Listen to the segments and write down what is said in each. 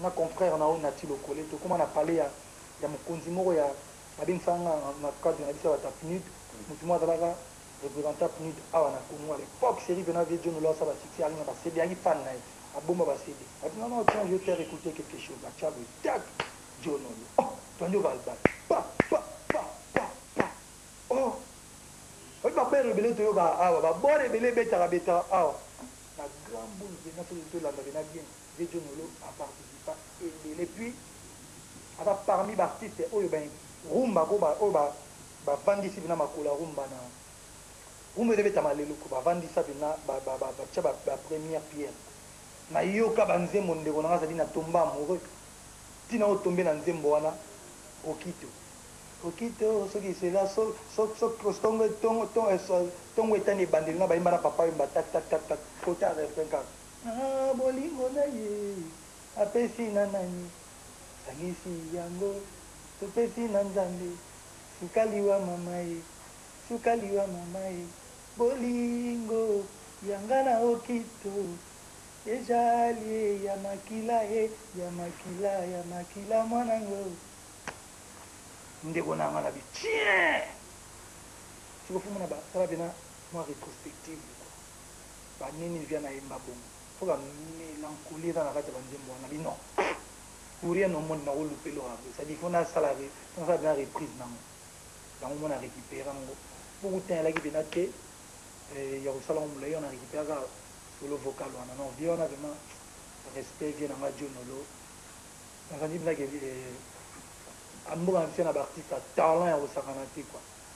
na confrère na yo Naty Lokole tokoma na palais ya ya mokonzi moko ya babengisaka nga na cadre na biso ya ba ta PNUD mutu moko azalaka representant PNUD awa na Congo à l'epoque Cherie Venant vieux Djo Nolo azo sala ba succès alinga ba CD azalaki fan na ye abomba ba CD ati nga non tiens je vais faire ecouter quelque chose atia boye tac Djo Nolo oh Tuanjo Valbal pa pa pa pa pa oh oyebi ba beure ebele toyokaka awa ba bore ebele ebetaka betaka awa na grand boule Venant soki olingi tolanda Venant bien. Vieux Djo Nolo a participa ebele puis aza parmi ba artistes oyo ba rumba ko ba oyo ba vandisi pena makolo ya rumba na rumba ezo betama lelo ko ba vandisa pena ba tia ba première pierre na yoka ba nzembo ndeko na nga azali na tombe amoureux ti na o tombe na nzembo wana Okito Okito soki cela soki tongo etani ebandeli na ba yemba na papa wemba tak tak tak tak kota refrain kaka. Na bolingo na ye, apesi na nani? Salisi yango topesi na Nzambe. Suka liwa mama e, suka liwa mama e. Bolingo ya nga na Okito ejali e, ya makila e, ya makila, ya makila mwana nga o. Ndeko na nga na bi tiens! Sikoyo faut mona ba sala pena mwa retrospective. ba nini viana ayemba bongo faut ba melancolie eza na kati ya ba nzembo wana bi non pour rien au monde nako loupe eloko ya boye c'est à dire faut na sala faut na sala pena reprise nango yango omona recupere yango beaucoup temps elaki pena te ya ko sala yango mulayi wana recupere kaka solo vocal wana non vieux wana vraiment respect vieux na nga djo nolo na senti pena que en mboka na biso eza na ba artiste ya talent ya ko sakana te quoi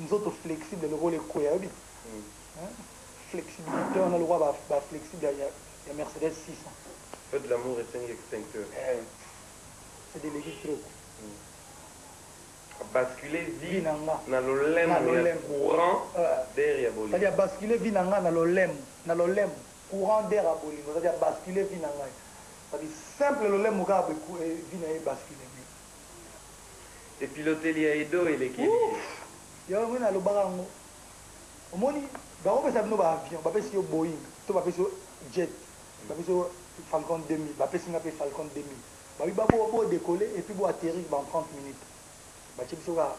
Nzoto flexible lokola ekweya oyebi flexibilite wana lokola ba flexible ya Mercedes 600. Feux de l'amour esengi extincteur. Eeh c'est de l'aigu trop. A basculer vie na nga na lolemo ya courant d'air ya bolingo. Ezali a basculer vie na nga na lolemo na lolemo courant d'air ya bolingo ezali a basculer vie na ngai ezali simple lolemo kaka boye vie na ye e basculer. Epiloteli ya Edo eleki liye. Yango ngai nalobaka yango omoni bakopesa bino ba avion bapesi yo boeing to bapesi yo jet bapesi yo falcon 2000 bapesi nga pe falcon 2000 balobi ba bo decoller epuis bo atterrir dans 30 minutes batie biso kaka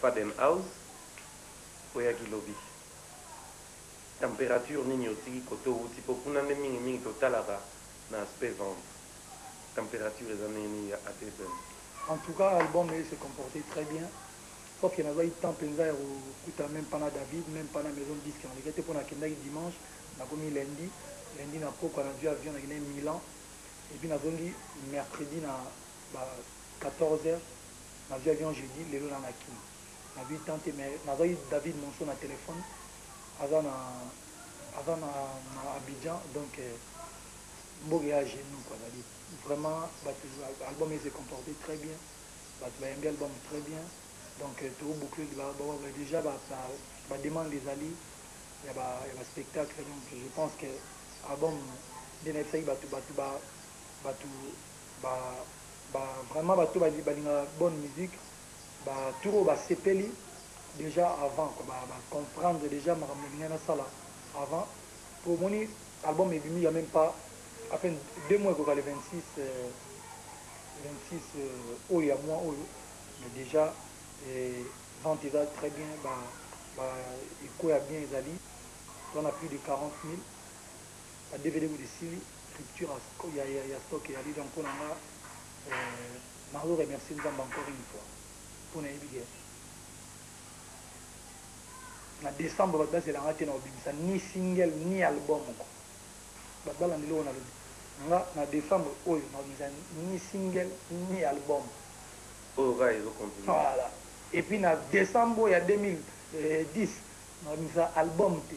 Fadel House oyaki lobi temperature nini otiki kote owuti po kuna nde mingi mingi totalaka na aspect vente temperature eza ndenge nini ya Athesem. En tout cas album eye se comporte très bien sauf que nazwaki temps penza ya ko kuta meme pas na David meme pas na maison disque na leka te po na kendaki dimanche na komi lundi lundi na pokua na zui avion na kendaki Milan et puis na zongi mercredi na ba 14 heures nazui avion jeudi lelo na na kin na huit ans te mais nazwaki David monceau na telephone aza na aza na na Abidjan donc mboka eza chez nous quoi ezali vraiment batu album ese comporte très bien batu bayambi album très bien donc to boucle ba ba dejà ba ba demande ezali ya ba ya ba spectacle donc je pense que album nde nayebisaki batu batu ba batu ba ba vraiment bato oyo balingaka bonne musique ba tour oyo ba sepeli dejà avant quoi ba ba comprendre dejà makambo nalingaki nasala avant po omoni album ebimi il ya meme pas à peine deux mois ekoka le 26 26 oyo ya mois oyo mais dejà vente eza très bien ba ba ekweya bien ezali toza na plus de 40000 Ba dvd kutu esili rupture ya stock eyali donc pona nga nazo remercier nzambe encore une fois po nayebi ke na decembre batu bazela nga te nako bimisa ni single ni album moko batu balanda eloko nalobi nga na decembre oyo nako bimisa ni single ni album oyo kaka ezo confirme voila et puis na decembre oyo ya 2010 nako bimisa album te.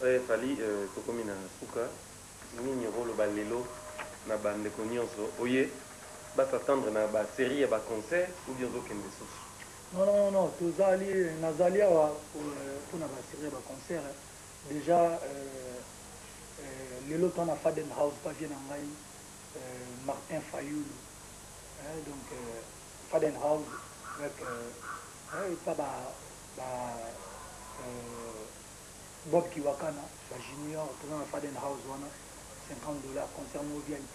Eeh Fally euh tokomi na suka nini oko loba lelo na ba ndeko nionso oye ba s'attendre na ba serie ya ba concert ou bien ozo kende susu? Non non non tozali nazali awa pona ba serie ya ba concert dejà euh lelo toza na faden house pa vieux na ngai euh Martin fayulu eeh donc faden house avec eeh epa ba ba euh. Bob kiwakana ba junior toza na faden house wana 50 dollars concert moko vip.